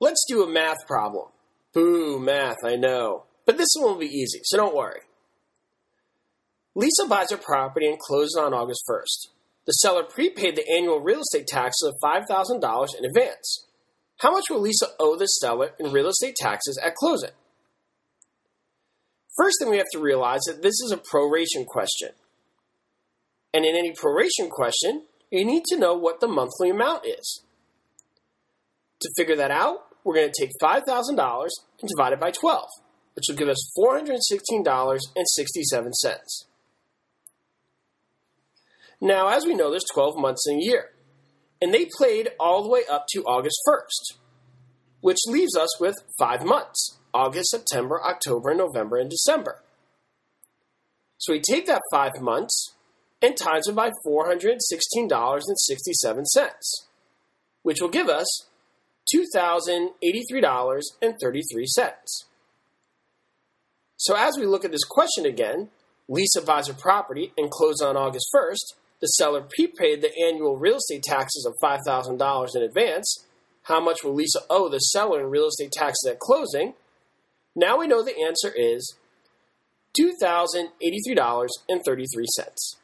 Let's do a math problem. Boo, math, I know. But this one will be easy, so don't worry. Lisa buys her property and closes on August 1st. The seller prepaid the annual real estate taxes of $5,000 in advance. How much will Lisa owe the seller in real estate taxes at closing? First thing we have to realize that this is a proration question. And in any proration question, you need to know what the monthly amount is. To figure that out, we're going to take $5,000 and divide it by 12, which will give us $416.67. Now, as we know, there's 12 months in a year, and they played all the way up to August 1st, which leaves us with five months August, September, October, November, and December. So we take that five months and times it by $416.67, which will give us $2,083.33. So as we look at this question again, Lisa buys her property and closes on August 1st. The seller prepaid the annual real estate taxes of $5,000 in advance. How much will Lisa owe the seller in real estate taxes at closing? Now we know the answer is $2,083.33.